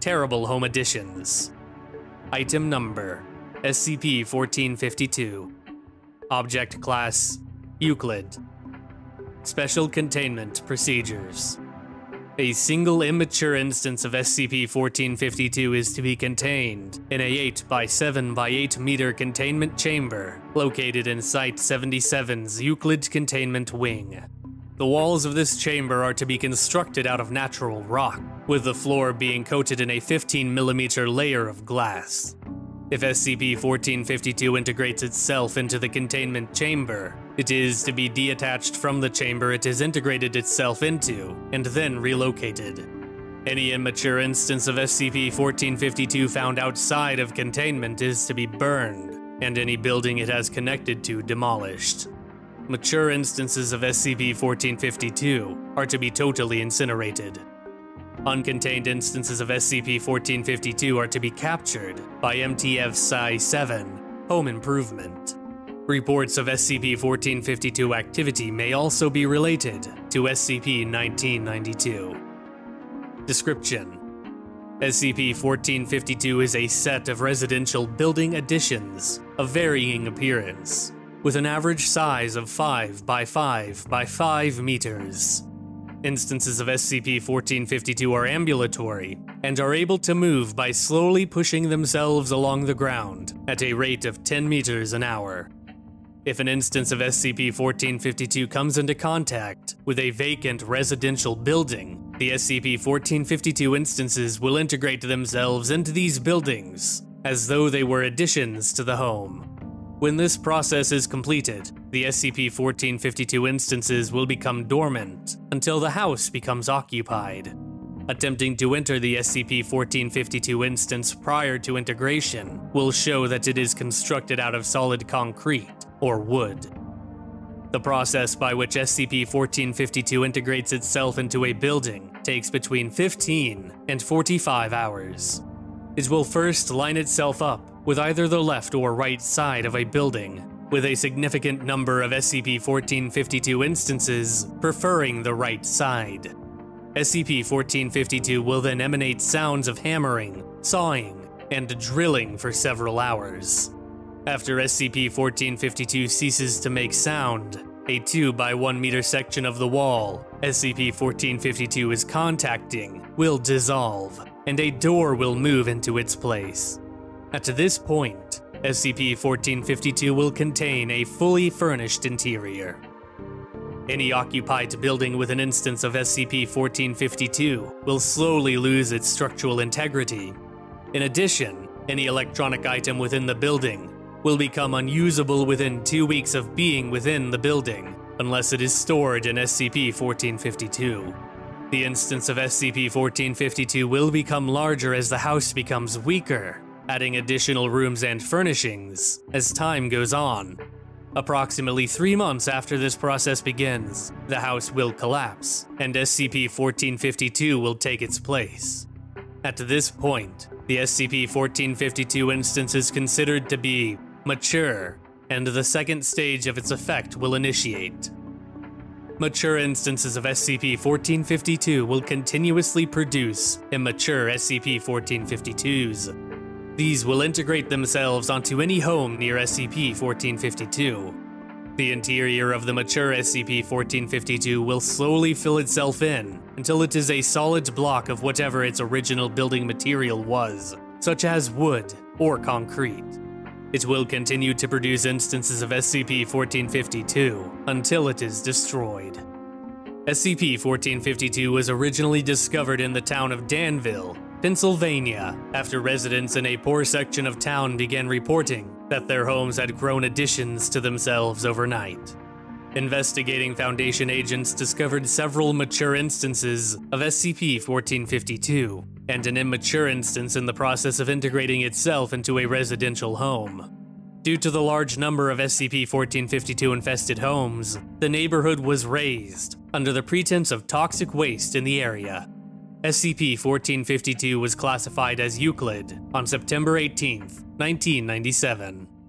Terrible Home Additions. Item Number SCP 1452. Object Class Euclid. Special Containment Procedures. A single immature instance of SCP-1452 is to be contained in a 8 by 7 by 8 meter containment chamber located in Site-77's Euclid Containment Wing. The walls of this chamber are to be constructed out of natural rock, with the floor being coated in a 15mm layer of glass. If SCP-1452 integrates itself into the containment chamber, it is to be detached from the chamber it has integrated itself into, and then relocated. Any immature instance of SCP-1452 found outside of containment is to be burned, and any building it has connected to demolished. Mature instances of SCP-1452 are to be totally incinerated. Uncontained instances of SCP-1452 are to be captured by MTF Psi-7, Home Improvement. Reports of SCP-1452 activity may also be related to SCP-1992. Description SCP-1452 is a set of residential building additions of varying appearance, with an average size of 5 by 5 by 5 meters. Instances of SCP-1452 are ambulatory and are able to move by slowly pushing themselves along the ground at a rate of 10 meters an hour. If an instance of SCP-1452 comes into contact with a vacant residential building, the SCP-1452 instances will integrate themselves into these buildings as though they were additions to the home. When this process is completed, the SCP-1452 instances will become dormant until the house becomes occupied. Attempting to enter the SCP-1452 instance prior to integration will show that it is constructed out of solid concrete or wood. The process by which SCP-1452 integrates itself into a building takes between 15 and 45 hours. It will first line itself up with either the left or right side of a building, with a significant number of SCP-1452 instances preferring the right side. SCP-1452 will then emanate sounds of hammering, sawing, and drilling for several hours. After SCP-1452 ceases to make sound, a 2 by 1 meter section of the wall SCP-1452 is contacting will dissolve, and a door will move into its place. At this point, SCP-1452 will contain a fully furnished interior. Any occupied building with an instance of SCP-1452 will slowly lose its structural integrity. In addition, any electronic item within the building will become unusable within two weeks of being within the building, unless it is stored in SCP-1452. The instance of SCP-1452 will become larger as the house becomes weaker, adding additional rooms and furnishings as time goes on. Approximately three months after this process begins, the house will collapse, and SCP-1452 will take its place. At this point, the SCP-1452 instance is considered to be mature, and the second stage of its effect will initiate. Mature instances of SCP-1452 will continuously produce immature SCP-1452s, these will integrate themselves onto any home near SCP-1452. The interior of the mature SCP-1452 will slowly fill itself in until it is a solid block of whatever its original building material was, such as wood or concrete. It will continue to produce instances of SCP-1452 until it is destroyed. SCP-1452 was originally discovered in the town of Danville Pennsylvania, after residents in a poor section of town began reporting that their homes had grown additions to themselves overnight. Investigating Foundation agents discovered several mature instances of SCP-1452, and an immature instance in the process of integrating itself into a residential home. Due to the large number of SCP-1452 infested homes, the neighborhood was razed under the pretense of toxic waste in the area, SCP-1452 was classified as Euclid on September 18, 1997.